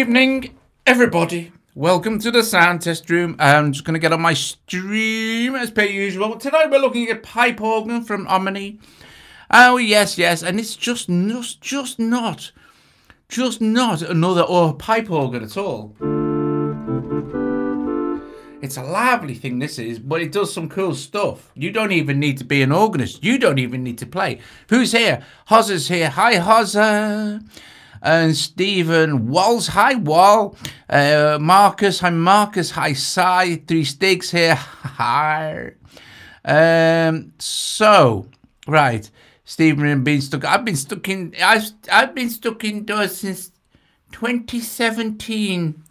evening, everybody. Welcome to the sound test room. I'm just going to get on my stream as per usual. Today we're looking at pipe organ from Omenie. Oh yes, yes, and it's just just just not, just not another or pipe organ at all. It's a lively thing, this is, but it does some cool stuff. You don't even need to be an organist. You don't even need to play. Who's here? Hozza's here. Hi, Hozza and Stephen Walls. Hi, Wall. Uh, Marcus. Hi, Marcus. Hi, Sai. Three Sticks here. Hi. Um, so, right. Stephen been stuck. I've been stuck in. I've I've been stuck indoors since 2017.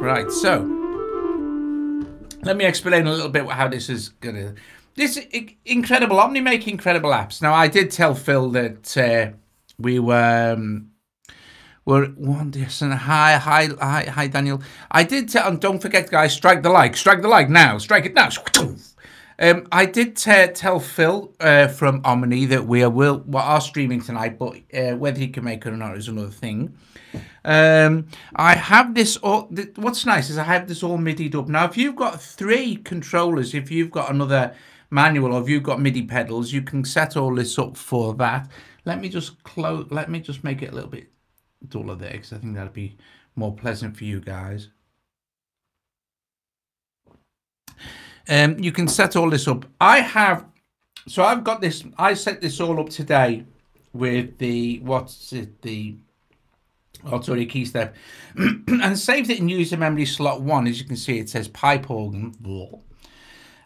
right. So, let me explain a little bit how this is gonna this incredible Omenie make incredible apps. Now, I did tell Phil that uh, we were um, were one and hi, hi, hi, hi, Daniel. I did tell, and don't forget, guys, strike the like, strike the like now, strike it now. Um, I did tell Phil uh, from Omenie that we are will we are streaming tonight, but uh, whether he can make it or not is another thing. Um, I have this all. What's nice is I have this all MIDI'd up. Now, if you've got three controllers, if you've got another manual or if you've got MIDI pedals, you can set all this up for that. Let me just close, let me just make it a little bit duller there because I think that'd be more pleasant for you guys. Um, you can set all this up. I have, so I've got this, I set this all up today with the, what's it, the auxiliary key step and saved it in user memory slot one. As you can see, it says pipe organ.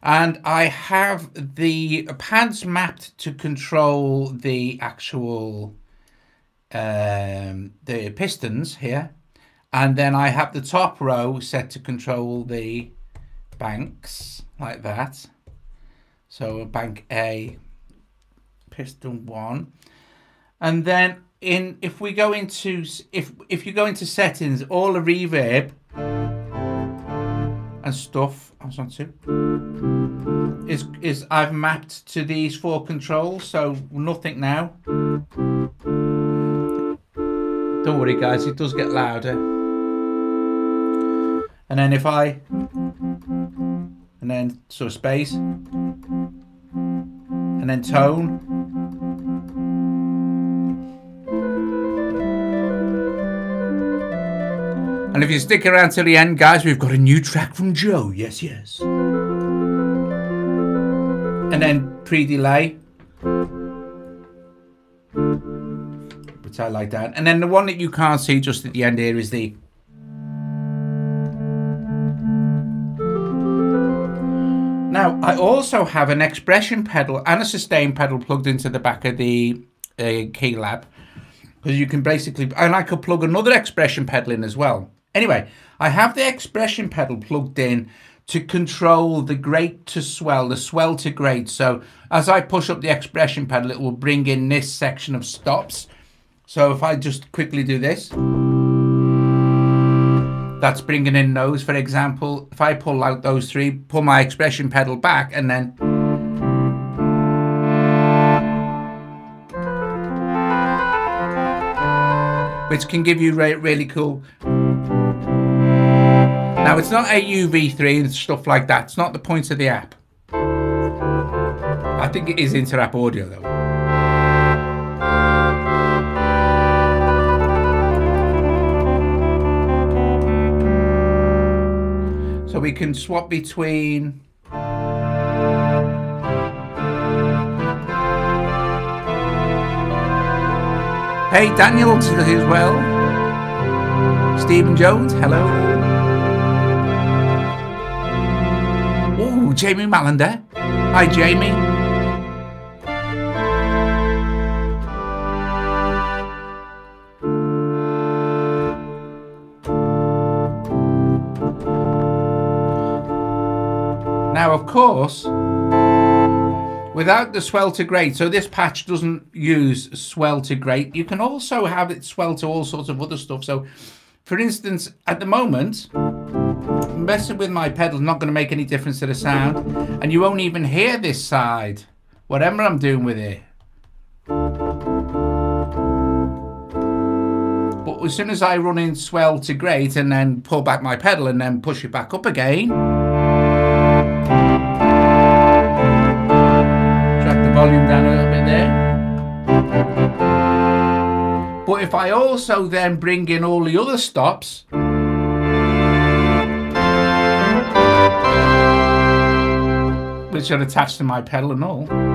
And I have the pads mapped to control the actual um, the pistons here. And then I have the top row set to control the banks like that. So bank A, piston one. And then in if we go into if if you go into settings, all the reverb and stuff. I was on two. Is is I've mapped to these four controls so nothing now. Don't worry guys it does get louder. And then if I and then so space. And then tone And if you stick around till the end, guys, we've got a new track from Jo. Yes, yes. And then pre-delay. Which I like that. And then the one that you can't see just at the end here is the... Now, I also have an expression pedal and a sustain pedal plugged into the back of the uh, Keylab. Because you can basically... And I could plug another expression pedal in as well. Anyway, I have the expression pedal plugged in to control the great to swell, the swell to great. So as I push up the expression pedal, it will bring in this section of stops. So if I just quickly do this, that's bringing in those, for example. If I pull out those three, pull my expression pedal back and then which can give you really cool now, it's not AUV3 and stuff like that. It's not the point of the app. I think it is inter-app audio, though. So we can swap between Hey, Daniel as well. Stephen Jones, hello. Jamie Mallender. Hi, Jamie. Now, of course, without the swell to great, so this patch doesn't use swell to great, you can also have it swell to all sorts of other stuff. So, for instance, at the moment, messing with my pedal not going to make any difference to the sound. And you won't even hear this side. whatever I'm doing with it. But as soon as I run in swell to great and then pull back my pedal and then push it back up again, drag the volume down a little bit there. But if I also then bring in all the other stops, which are attached to my pedal and all.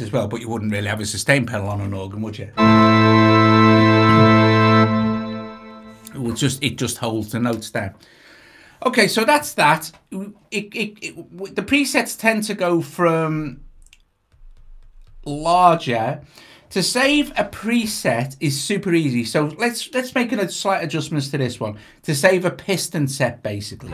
As well, but you wouldn't really have a sustain pedal on an organ, would you? It will just it just holds the notes down. Okay, so that's that. It, it, it, the presets tend to go from larger. To save a preset is super easy. So let's let's make a slight adjustments to this one. To save a piston set, basically.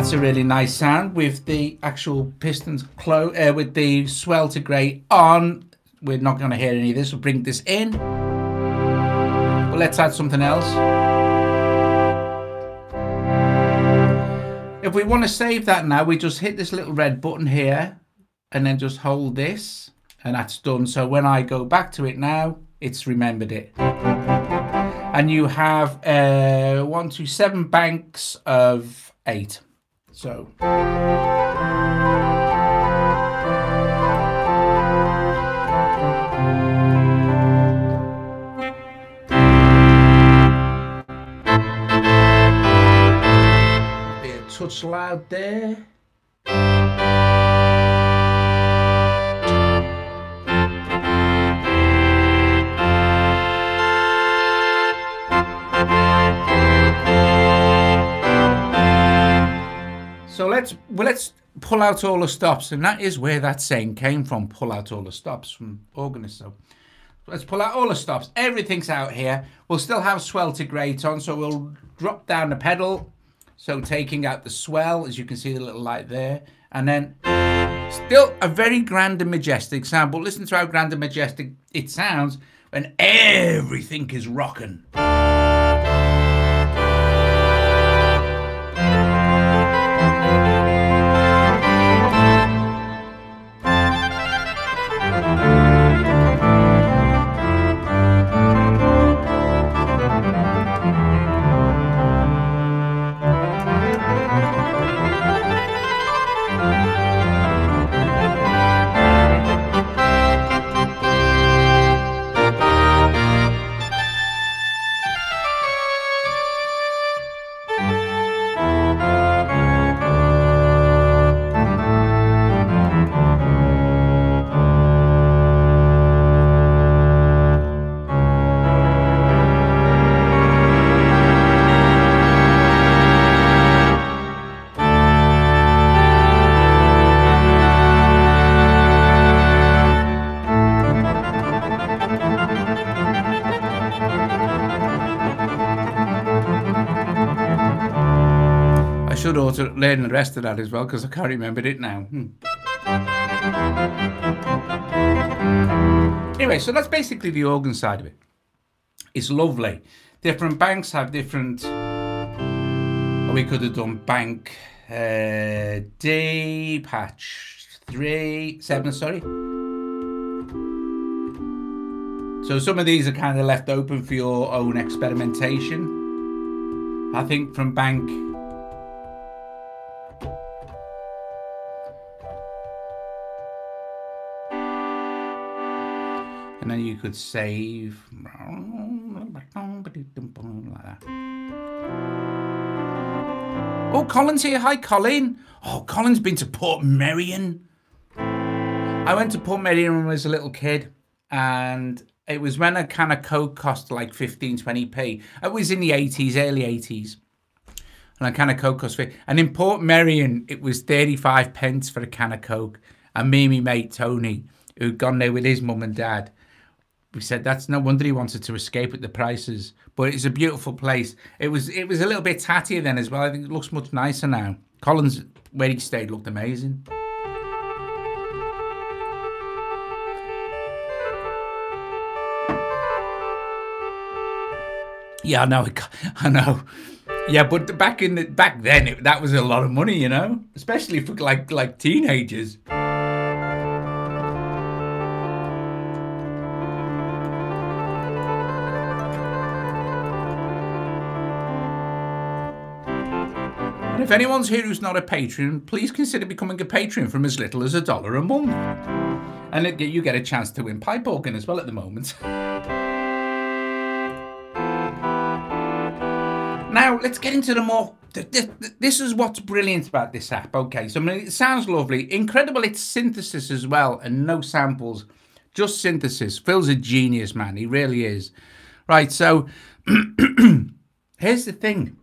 That's a really nice sound with the actual pistons close uh, with the swell to grey on. We're not going to hear any of this. We'll bring this in. But let's add something else. If we want to save that now, we just hit this little red button here and then just hold this and that's done. So when I go back to it now, it's remembered it. And you have uh, one, two, seven banks of eight. So. Touch loud there. So let's well let's pull out all the stops, and that is where that saying came from. Pull out all the stops from organist. So let's pull out all the stops. Everything's out here. We'll still have swell to great on, so we'll drop down the pedal. So taking out the swell, as you can see the little light there, and then still a very grand and majestic sound. But listen to how grand and majestic it sounds when everything is rocking. Should also learn the rest of that as well because I can't remember it now. Hmm. Anyway, so that's basically the organ side of it. It's lovely. Different banks have different. we could have done bank uh, D, patch three, seven, sorry. So some of these are kind of left open for your own experimentation. I think from bank and then you could save like that. Oh, Colin's here. Hi, Colin. Oh, Colin's been to Portmeirion. I went to Portmeirion when I was a little kid, and It was when a can of Coke cost like 15, 20p. It was in the 80s, early 80s. And a can of Coke cost 50. And in Portmeirion, it was 35 pence for a can of Coke. And me my mate Tony, who'd gone there with his mum and dad, we said that's no wonder he wanted to escape at the prices. But it's a beautiful place. It was it was a little bit tattier then as well. I think it looks much nicer now. Colin's, where he stayed, looked amazing. Yeah, I know. I know. Yeah, but back in the, back then, it, that was a lot of money, you know, especially for like like teenagers. If anyone's here who's not a patron, please consider becoming a patron from as little as a dollar a month. And it, you get a chance to win pipe organ as well at the moment. now, let's get into the more... This, this is what's brilliant about this app. Okay, so I mean, it sounds lovely. Incredible it's synthesis as well and no samples. Just synthesis. Phil's a genius, man. He really is. Right, so here's the thing.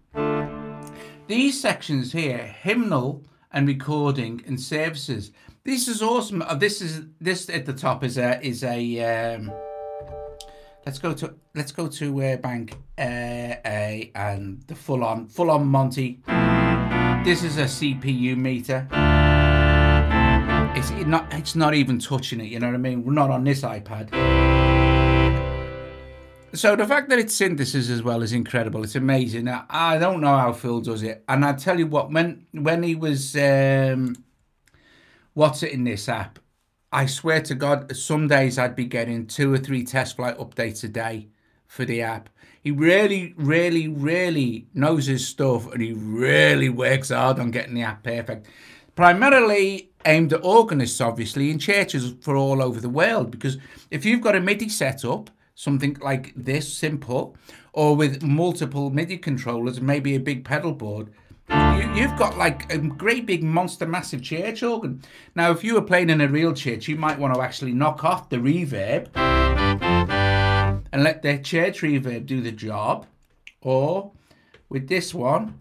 These sections here, hymnal and recording and services. This is awesome. Oh, this is this at the top is a is a. Um, let's go to let's go to uh, bank A and the full on full on Monty. This is a CPU meter. It's not it's not even touching it. You know what I mean? We're not on this iPad. So the fact that it's synthesis as well is incredible. It's amazing. I don't know how Phil does it, and I tell you what, when when he was um, what's it in this app, I swear to God, some days I'd be getting two or three test flight updates a day for the app. He really, really, really knows his stuff, and he really works hard on getting the app perfect. Primarily aimed at organists, obviously, in churches for all over the world. Because if you've got a MIDI setup something like this simple, or with multiple MIDI controllers, maybe a big pedal board, you, have got like a great big monster massive church organ. Now, if you were playing in a real church, you might want to actually knock off the reverb and let the church reverb do the job. Or with this one,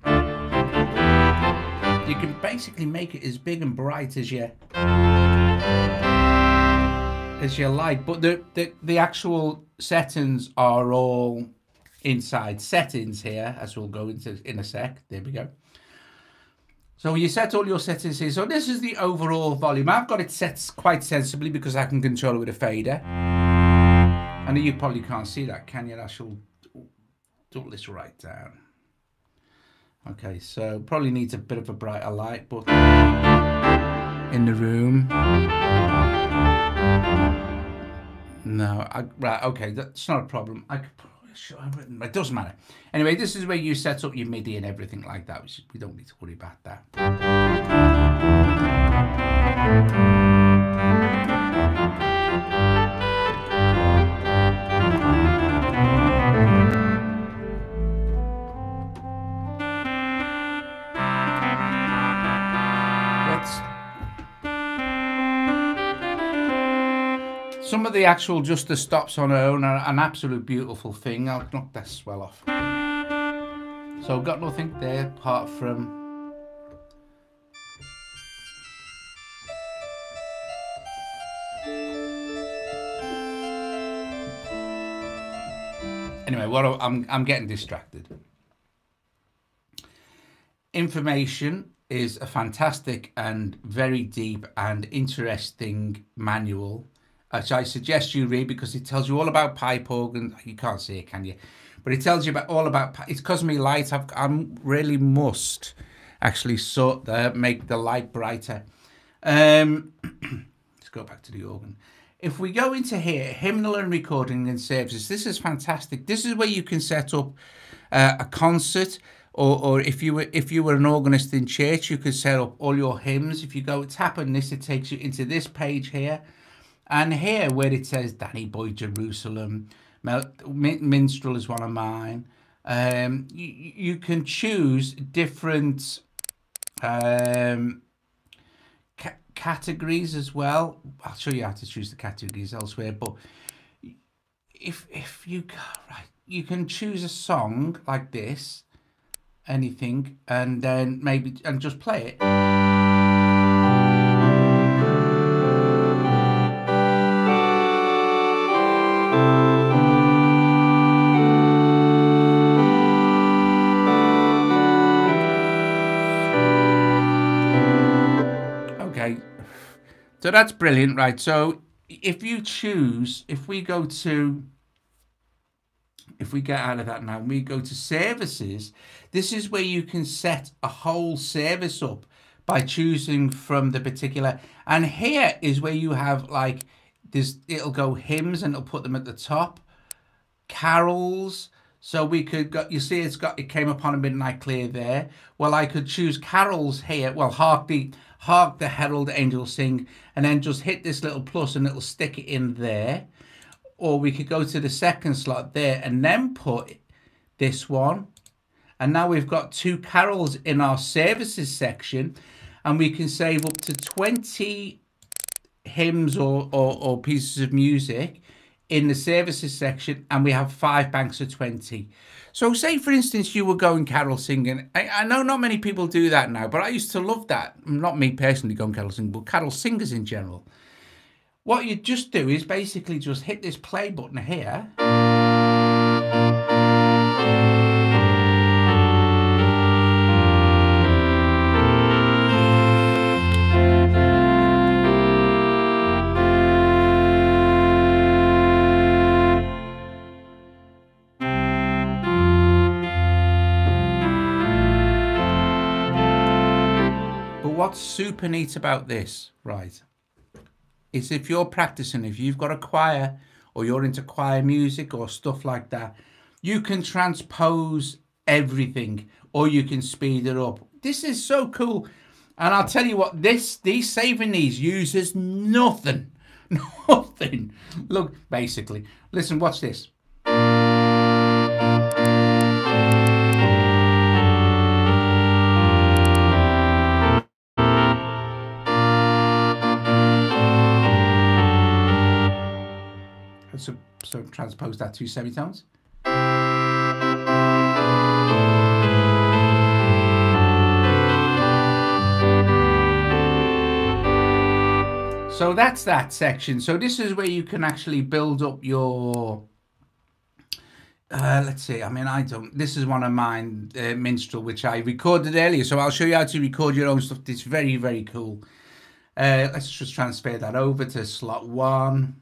you can basically make it as big and bright as you as you like. But the, the, the actual settings are all inside settings here, as we'll go into in a sec. There we go. So you set all your settings here. So this is the overall volume. I've got it set quite sensibly because I can control it with a fader. And you probably can't see that, can you? I shall do this right down. Okay, so probably needs a bit of a brighter light, but in the room. No, I, right, okay, that's not a problem. I could sure I've written, it doesn't matter. Anyway, this is where you set up your MIDI and everything like that. We don't need to worry about that. The actual just the stops on her own are an absolute beautiful thing. I'll knock that swell off. So I've got nothing there apart from Anyway, what I'm I'm getting distracted. Information is a fantastic and very deep and interesting manual which I suggest you read because it tells you all about pipe organ. You can't see it, can you? But it tells you about all about. It's Cosmic Light. I've, I really must actually sort the make the light brighter. Um, let's go back to the organ. If we go into here, hymnal and recording and services, this is fantastic. This is where you can set up uh, a concert, or, or if you were if you were an organist in church, you could set up all your hymns. If you go tap on this, it takes you into this page here. And here, where it says Danny Boy Jerusalem, Minstrel is one of mine, um, you, you can choose different um, ca categories as well. I'll show you how to choose the categories elsewhere, but if if you right, you can choose a song like this, anything, and then maybe and just play it. So that's brilliant, right? So if you choose, if we go to, if we get out of that now, we go to services, this is where you can set a whole service up by choosing from the particular, and here is where you have like, this, it'll go hymns and it'll put them at the top, carols, so we could go, you see it's got, it came upon a midnight clear there. Well, I could choose carols here. Well, hark the, hark the herald angels sing, and then just hit this little plus and it'll stick it in there. Or we could go to the second slot there and then put this one. And now we've got two carols in our services section and we can save up to 20 hymns or, or, or pieces of music in the services section and we have five banks of 20. So say, for instance, you were going carol singing. I, I, know not many people do that now, but I used to love that. Not me personally going carol singing, but carol singers in general. What you just do is basically just hit this play button here. What's super neat about this, right, is if you're practicing, if you've got a choir or you're into choir music or stuff like that, you can transpose everything or you can speed it up. This is so cool. And I'll tell you what, this these saving these uses nothing. Nothing. Look, basically. Listen, watch this. So, transpose that to semitones. So that's that section. So this is where you can actually build up your, uh, let's see, I mean, I don't, this is one of mine, uh, Minstrel, which I recorded earlier. So I'll show you how to record your own stuff. It's very, very cool. Uh, let's just transfer that over to slot one.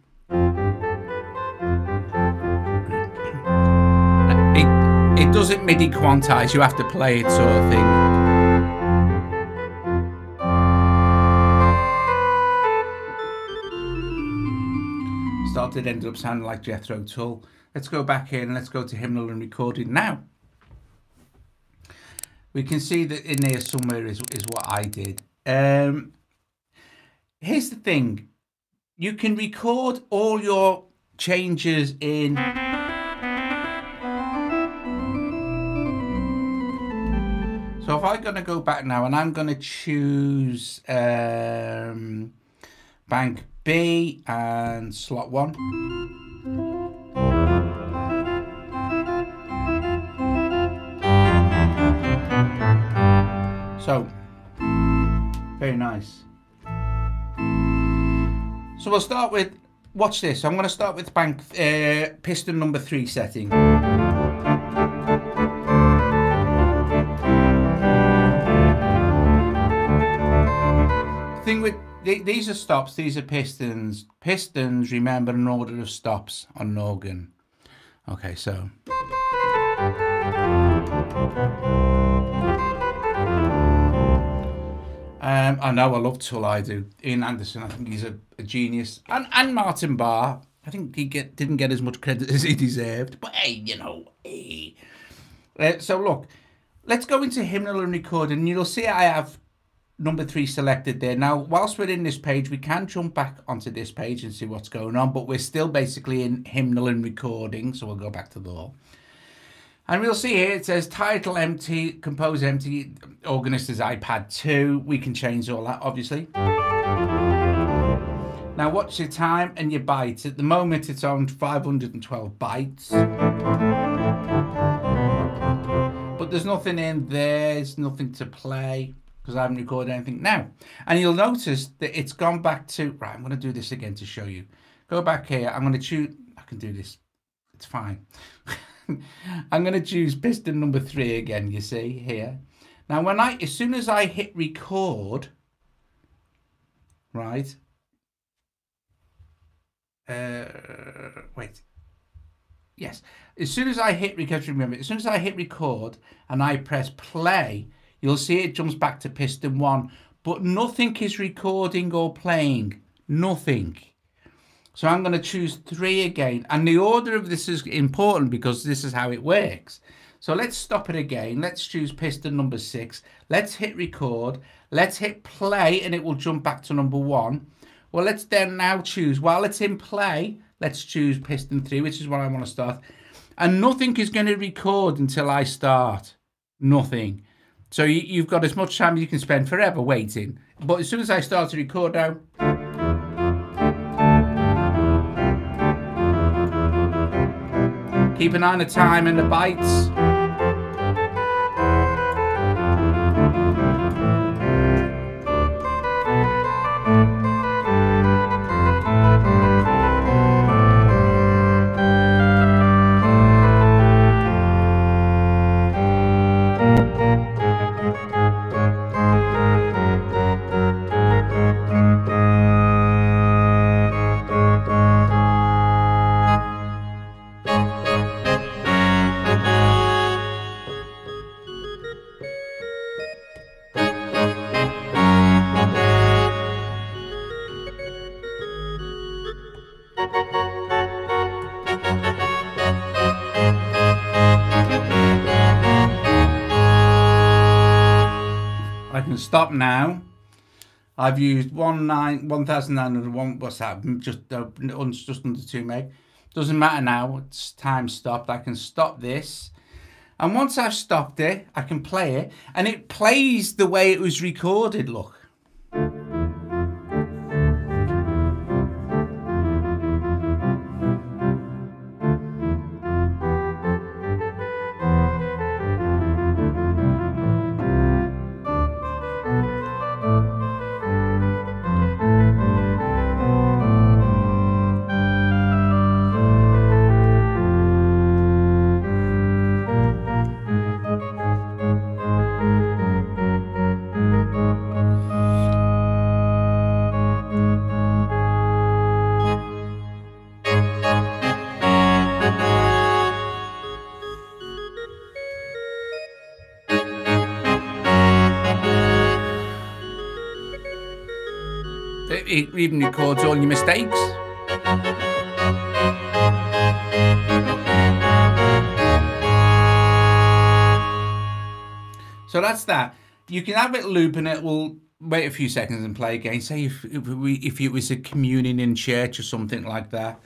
It, it doesn't MIDI quantize, you have to play it sort of thing. started ended up sounding like Jethro Tull. Let's go back in let's go to hymnal and recording now. We can see that in there somewhere is, is what I did. Um, here's the thing. You can record all your changes in... So if I'm going to go back now and I'm going to choose um, bank B and slot one. So, very nice. So we'll start with, watch this, I'm going to start with bank uh, piston number three setting. Thing with these are stops, these are pistons. Pistons remember an order of stops on an organ. Okay, so. Um, I know I love Tull, I do. Ian Anderson, I think he's a, a genius. And, and Martin Barre, I think he get, didn't get as much credit as he deserved. But hey, you know, hey. Uh, so look, let's go into hymnal and recording. You'll see I have number three selected there. Now, whilst we're in this page, we can jump back onto this page and see what's going on, but we're still basically in hymnal and recording, so we'll go back to the all. And we'll see here, it says title empty, compose empty, organist is iPad 2. We can change all that, obviously. Now watch your time and your bytes. At the moment it's on 512 bytes. But there's nothing in there, there's nothing to play because I haven't recorded anything now. And you'll notice that it's gone back to, right, I'm going to do this again to show you. Go back here, I'm going to choose, I can do this, it's fine. I'm going to choose piston number three again, you see, here. Now, when I, as soon as I hit record, right, uh, wait, yes, as soon as I hit record, remember, as soon as I hit record and I press play, you'll see it jumps back to piston one, but nothing is recording or playing, nothing. So I'm going to choose three again. And the order of this is important because this is how it works. So let's stop it again. Let's choose piston number six. Let's hit record. Let's hit play and it will jump back to number one. Well, let's then now choose, while it's in play, let's choose piston three, which is what I want to start. And nothing is going to record until I start. Nothing. So you, have got as much time as you can spend forever waiting. But as soon as I start to record now, Keep an eye on the time and the bytes. Now. I've used one nine one thousand nine hundred one. What's that? Just uh, just under two meg. Doesn't matter now. It's time stopped. I can stop this, and once I've stopped it, I can play it, and it plays the way it was recorded. Look. It even records all your mistakes. So that's that. You can have it loop and it will wait a few seconds and play again. Say if, if, we, if it was a communion in church or something like that,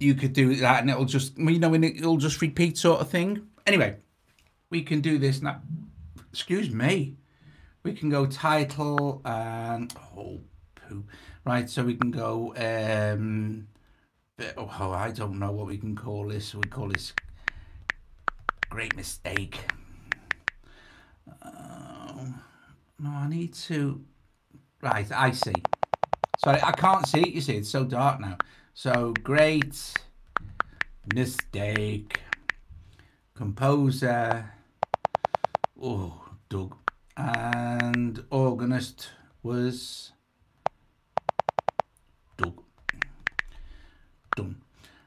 you could do that and it'll just, you know, and it'll just repeat sort of thing. Anyway, we can do this now. Excuse me we can go title and oh poo. Right so we can go um oh i don't know what we can call this. We call this great mistake. Uh, no i need to right i see. Sorry i can't see it you see it's so dark now. So great mistake. Composer oh doug and organist was Doug. Done.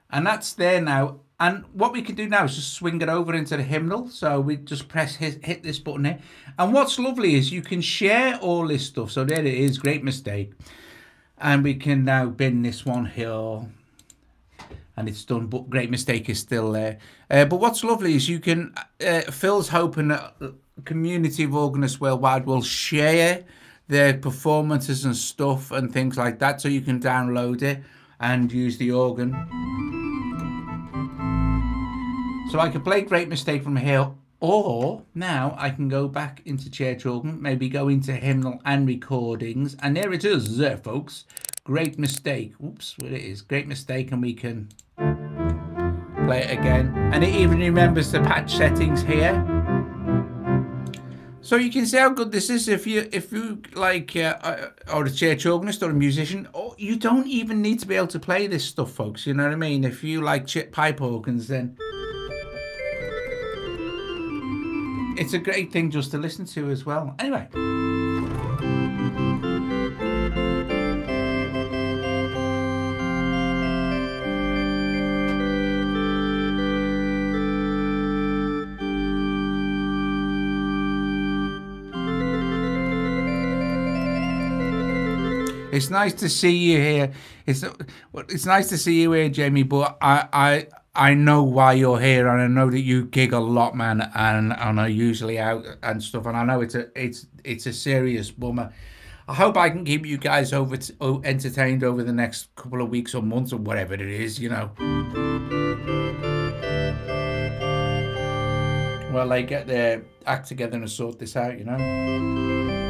And that's there now. And what we can do now is just swing it over into the hymnal. So we just press hit, hit this button here. And what's lovely is you can share all this stuff. So there it is, great mistake. And we can now bin this one here. And it's done, but great mistake is still there. Uh, but what's lovely is you can, uh, Phil's hoping that community of organists worldwide will share their performances and stuff and things like that so you can download it and use the organ. So I can play Great Mistake from here Or now I can go back into church organ, maybe go into hymnal and recordings, and there it is, there, folks. Great mistake. Oops, what it is. Great mistake, and we can play it again. And it even remembers the patch settings here. So you can see how good this is if you if you like uh, uh or a church organist or a musician. Or you don't even need to be able to play this stuff, folks. You know what I mean? If you like chip pipe organs, then it's a great thing just to listen to as well. Anyway. It's nice to see you here. It's it's nice to see you here, Jamie. But I I I know why you're here, and I know that you gig a lot, man, and and are usually out and stuff. And I know it's a it's it's a serious bummer. I hope I can keep you guys over entertained over the next couple of weeks or months or whatever it is, you know. Well, they get their act together and sort this out, you know.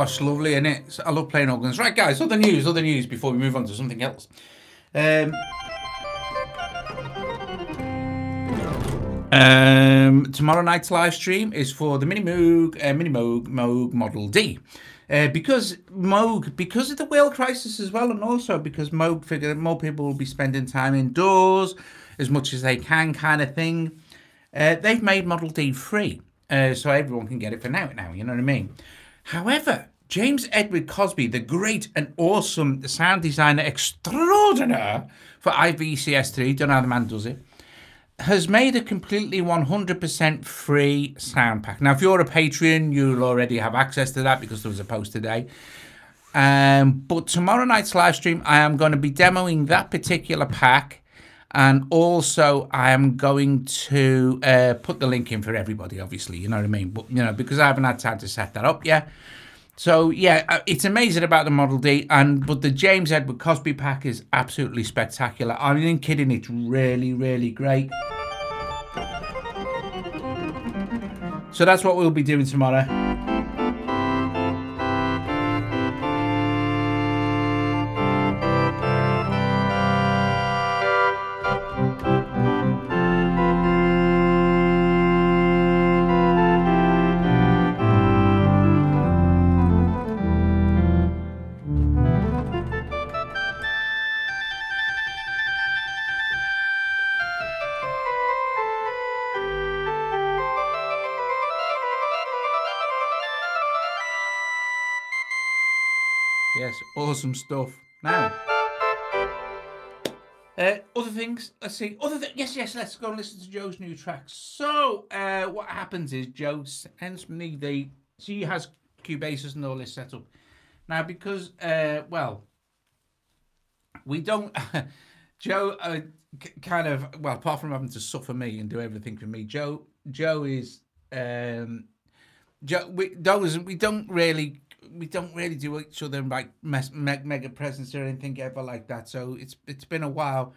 Gosh, lovely, isn't it? I love playing organs. Right, guys, other news, other news before we move on to something else. Um, um, tomorrow night's live stream is for the Mini Moog, uh, Mini Moog, Moog Model D. Uh, because Moog, because of the whale crisis as well, and also because Moog figured more people will be spending time indoors as much as they can, kind of thing. Uh, they've made Model D free, uh, so everyone can get it for now. Now, you know what I mean. However, James Edward Cosby, the great and awesome sound designer extraordinaire for iVCS3, don't know how the man does it, has made a completely 100% free sound pack. Now, if you're a Patreon, you'll already have access to that because there was a post today. Um, but tomorrow night's live stream, I am going to be demoing that particular pack. And also, I am going to uh, put the link in for everybody, obviously, you know what I mean? But, you know, because I haven't had time to set that up yet. So yeah, uh, it's amazing about the Model D, and but the James Edward Cosby pack is absolutely spectacular. I'm not kidding; it's really, really great. So that's what we'll be doing tomorrow. Stuff. Now, uh, other things. Let's see. Other th- yes, yes. Let's go and listen to Jo's new tracks. So, uh, what happens is Jo sends me the. She has Cubases and all this set up. Now, because uh, well, we don't. Jo uh, kind of well, apart from having to suffer me and do everything for me, Jo. Jo is. Um, Jo, we those we don't really we don't really do each other like me- mega presents or anything ever like that. So it's it's been a while.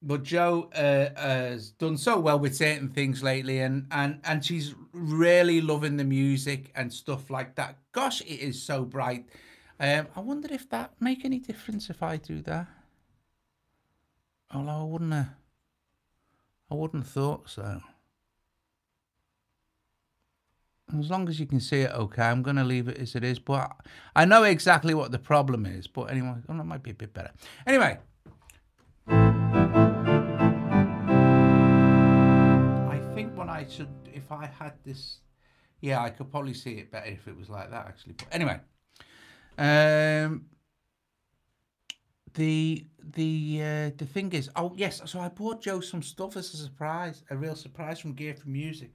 But Jo uh, has done so well with certain things lately, and and and she's really loving the music and stuff like that. Gosh, it is so bright. Um, I wonder if that make any difference if I do that. Although I wouldn't have, I wouldn't have thought so. As long as you can see it okay, I'm going to leave it as it is. But I know exactly what the problem is. But anyway, oh, it might be a bit better. Anyway. I think when I should, if I had this, yeah, I could probably see it better if it was like that actually. But anyway. Um, the the uh, the thing is, oh yes, so I bought Jo some stuff as a surprise, a real surprise from Gear4music.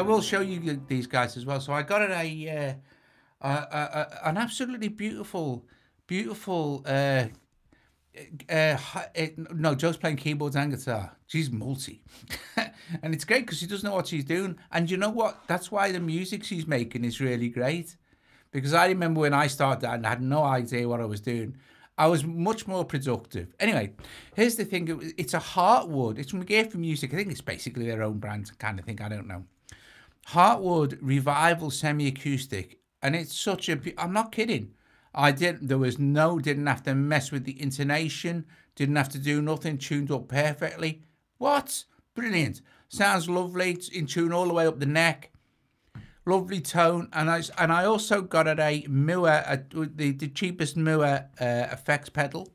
I will show you these guys as well. So I got it a, uh, a, a, an absolutely beautiful, beautiful. Uh, uh, no, Jo's playing keyboards and guitar. She's multi, and it's great because she doesn't know what she's doing. And you know what? That's why the music she's making is really great. Because I remember when I started and I had no idea what I was doing. I was much more productive. Anyway, here's the thing. It's a Hartwood. It's from Gear4music. I think it's basically their own brand kind of thing. I don't know. Hartwood Revival Semi-Acoustic. And it's such a... I'm not kidding. I didn't... There was no... Didn't have to mess with the intonation. Didn't have to do nothing. Tuned up perfectly. What? Brilliant. Sounds lovely. In tune all the way up the neck lovely tone and I and I also got it a Mooer a, the, the cheapest Mooer uh, effects pedal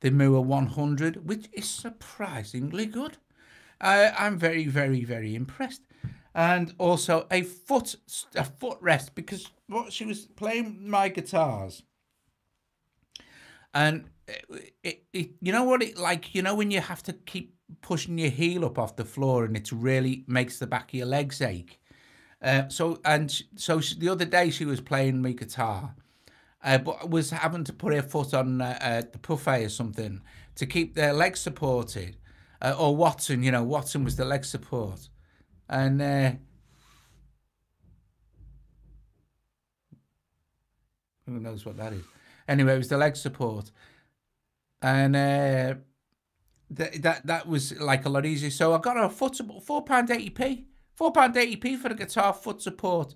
the Mooer 100 which is surprisingly good uh, I'm very very very impressed and also a foot a foot rest because what she was playing my guitars and it, it, it you know what it like you know when you have to keep pushing your heel up off the floor and it really makes the back of your legs ache uh, so and so she, the other day she was playing me guitar, uh, but was having to put her foot on uh, uh the buffet or something to keep their legs supported. Uh, or Watson, you know, Watson was the leg support, and who knows what that is. Anyway, it was the leg support, and that that that was like a lot easier. So I got a foot four pound eighty p £4.80p for the guitar foot support.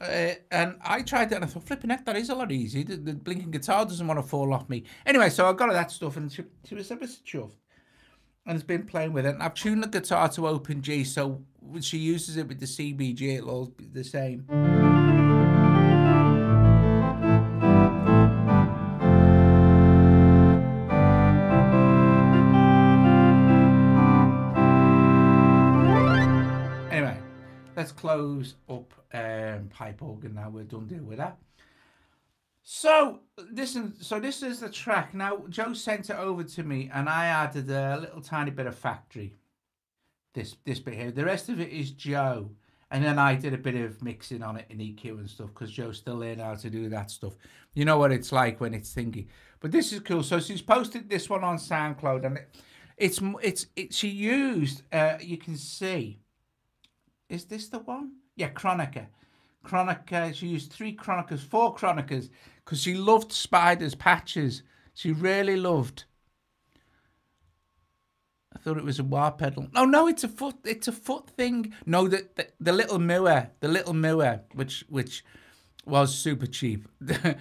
Uh, and I tried it and I thought, flipping heck, that is a lot easier. The, the, blinking guitar doesn't want to fall off me. Anyway, so I got that stuff and she, she was a bit chuffed and has been playing with it. And I've tuned the guitar to open G, so when she uses it with the CBG, it'll all be the same. Anyway, let's close up um, pipe organ now. We're done deal with that. So listen, so this is the track. Now Jo sent it over to me, and I added a little tiny bit of factory. This this bit here. The rest of it is Jo, and then I did a bit of mixing on it in EQ and stuff because Jo's still learning how to do that stuff. You know what it's like when it's thingy. But this is cool. So she's posted this one on SoundCloud, and it, it's it's it. She used. Uh, you can see is this the one? Yeah, Chronica. Chronica. she used three Chronicas, four Kronikas, because she loved spiders, patches. She really loved. I thought it was a wah pedal. No, no, it's a foot. It's a foot thing. No, the the, the little Mooer, the little Mooer, which which was super cheap.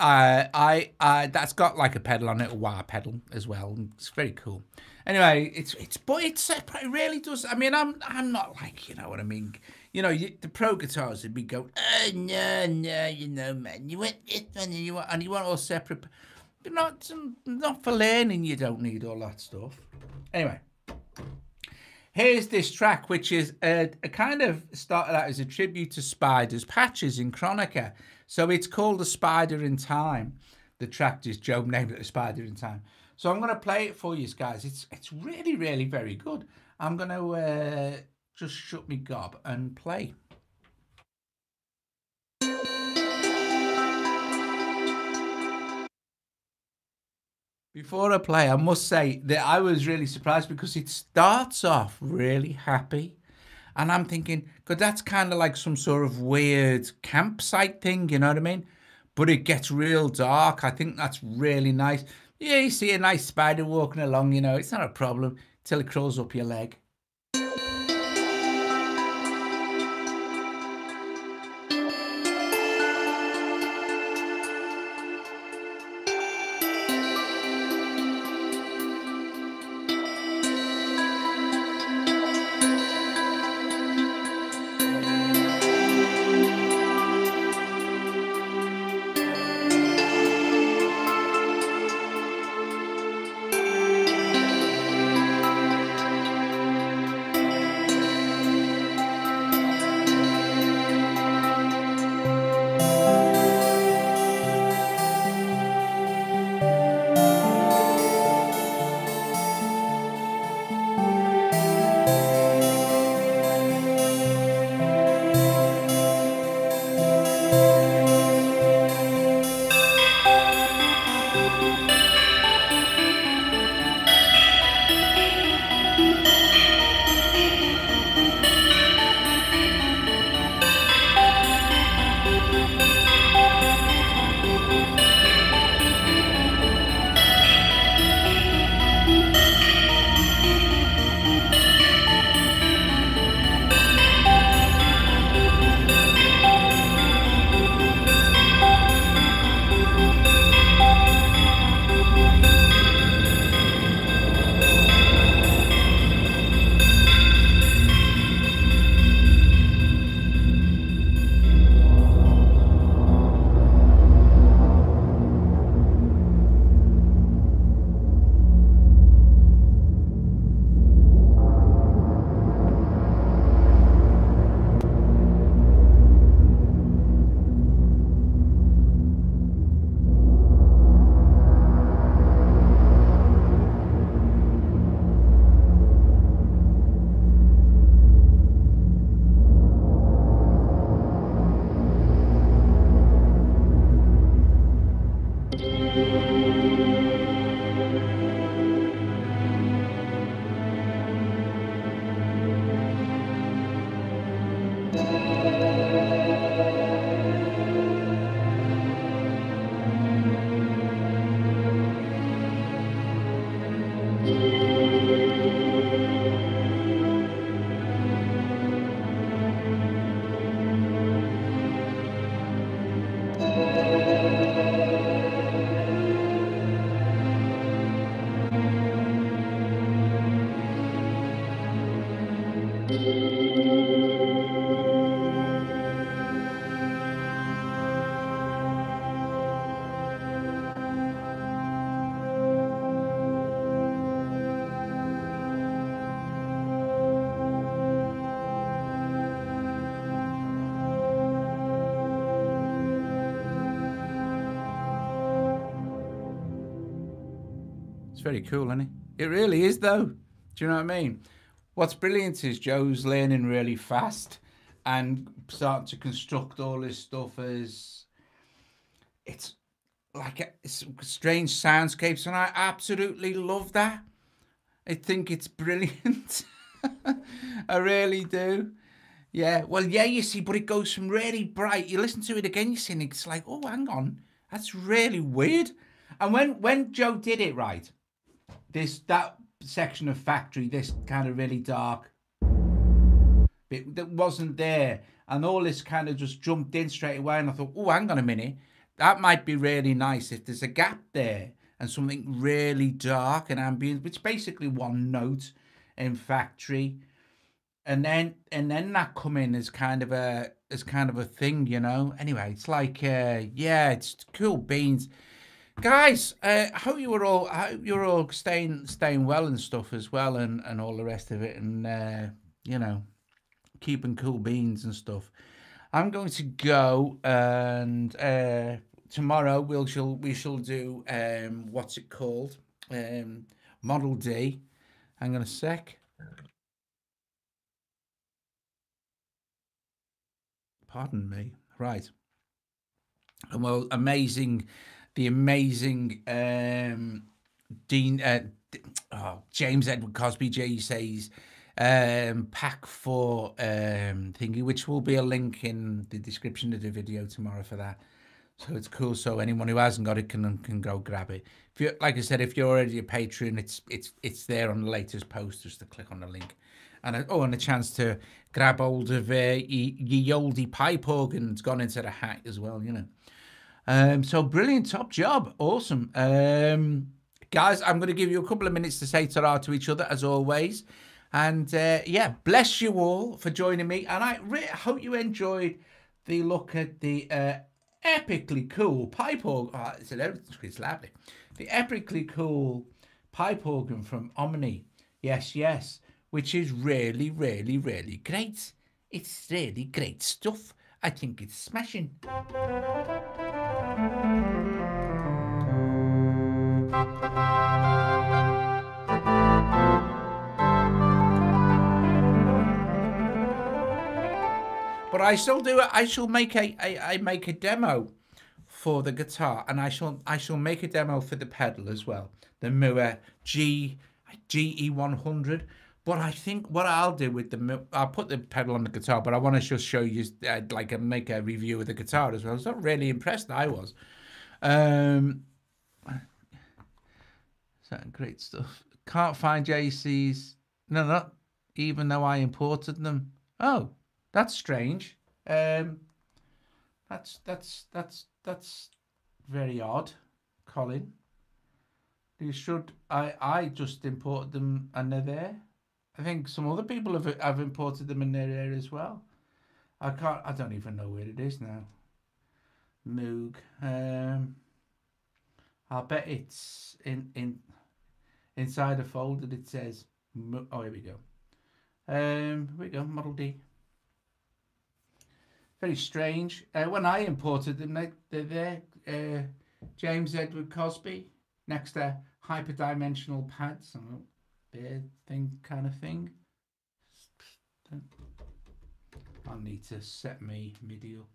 I, I, I, that's got like a pedal on it, a wah pedal as well. It's very cool. Anyway, it's it's but it's it really does. I mean, I'm I'm not like you know what I mean. You know, you, the pro guitars would be going, oh no, no, you know, man, you want this one and you want and you want all separate. But not not for learning. You don't need all that stuff. Anyway. Here's this track, which is a, a, kind of started out as a tribute to Spiders Patches in Chronica. So it's called The Spider in Time. The track is Job named it A Spider in Time. So I'm going to play it for you guys. It's it's really, really very good. I'm going to uh, just shut me gob and play. Before I play, I must say that I was really surprised because it starts off really happy. And I'm thinking, because that's kind of like some sort of weird campsite thing, you know what I mean? But it gets real dark. I think that's really nice. Yeah, you see a nice spider walking along, you know, it's not a problem till it crawls up your leg. It's very cool, isn't it? It really is, though. Do you know what I mean? What's brilliant is Jo's learning really fast and starting to construct all this stuff as it's like a, it's strange soundscapes, and I absolutely love that. I think it's brilliant. I really do. Yeah, well, yeah, you see, but it goes from really bright. You listen to it again, you see, and it's like, oh, hang on, that's really weird. And when when Joe did it right, this that section of factory, this kind of really dark bit that wasn't there, and all this kind of just jumped in straight away. And I thought, oh, hang on a minute, that might be really nice if there's a gap there and something really dark and ambient, which basically one note in factory. And then and then that come in as kind of a as kind of a thing, you know. Anyway, it's like uh yeah, it's cool beans guys uh, hope you were all I hope you're all staying staying well and stuff as well and and all the rest of it and uh, you know keeping cool beans and stuff. I'm going to go and uh, tomorrow we'll shall we shall do um what's it called? Um model d. Hang on a sec. Pardon me. Right. And well amazing the amazing um, Dean uh, oh, James Edward Cosby J says um, pack for um, thingy, which will be a link in the description of the video tomorrow for that. So it's cool. So anyone who hasn't got it can can go grab it. If you like I said, if you're already a patron, it's it's it's there on the latest post. Just to click on the link, and a, oh, and a chance to grab hold of uh, ye, oldie pipe organ. It's gone into the hat as well. You know. Um, so brilliant, top job, awesome. Um, guys, I'm going to give you a couple of minutes to say ta to each other as always. And uh, yeah, bless you all for joining me. And I hope you enjoyed the look at the uh, epically cool pipe organ. Oh, it's, it's lovely. The epically cool pipe organ from Omenie. Yes, yes. Which is really, really, really great. It's really great stuff. I think it's smashing. But I shall do it. I shall make a, a I make a demo for the guitar, and I shall I shall make a demo for the pedal as well. The Mooer G GE 100. But I think what I'll do with the I'll put the pedal on the guitar, but I want to just show you uh, like a, make a review of the guitar as well. I was not really impressed. I was. Um, that great stuff. Can't find JC's. No, not even though I imported them. Oh, that's strange. Um, that's that's that's that's very odd, Colin. You should. I I just imported them and they're there. I think some other people have have imported them and they're there as well. I can't. I don't even know where it is now. Moog. Um, I bet it's in in inside a folder. It says. Oh, here we go. Um, here we go. Model D. Very strange. Uh, when I imported them, they, they're there. Uh, James Edward Cosby next to hyperdimensional pads, and beard thing kind of thing. I'll need to set me MIDI up.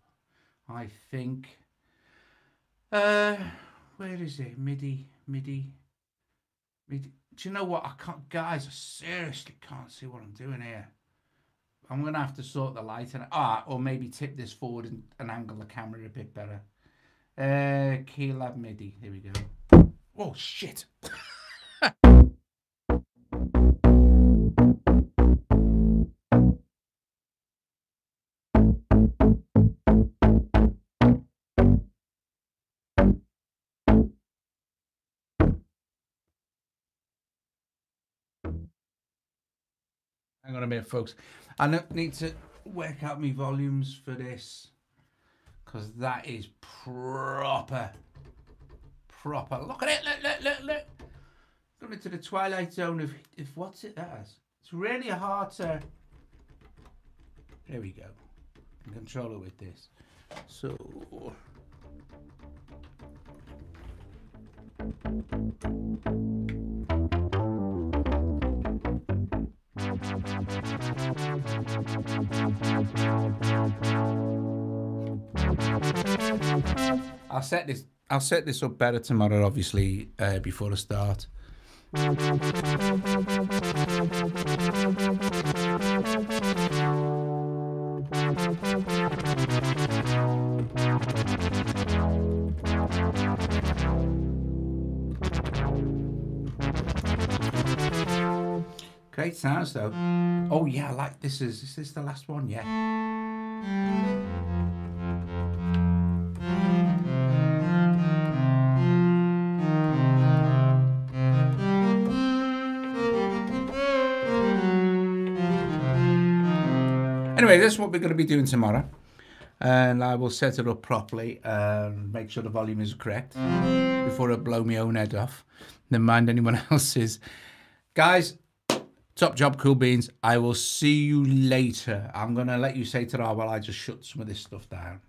I think. Uh, where is it? MIDI, MIDI. Do you know what? I can't, guys, I seriously can't see what I'm doing here. I'm going to have to sort the light and ah, or maybe tip this forward and, and angle the camera a bit better. Uh, Keylab MIDI. Here we go. Oh, shit. a minute, folks. I need to work out my volumes for this because that is proper, proper. Look at it, look, look, look, look. Got into the twilight zone of, if what's it as? It's really hard to. There we go. Control it with this. So. I'll set this. I'll set this up better tomorrow, obviously, uh, before the start. Great sounds though. Oh yeah, like this is is this the last one? Yeah. Anyway, this is what we're going to be doing tomorrow. And I will set it up properly and make sure the volume is correct before I blow my own head off. Never mind anyone else's. Guys, Top job, cool beans. I will see you later. I'm going to let you say ta while I just shut some of this stuff down.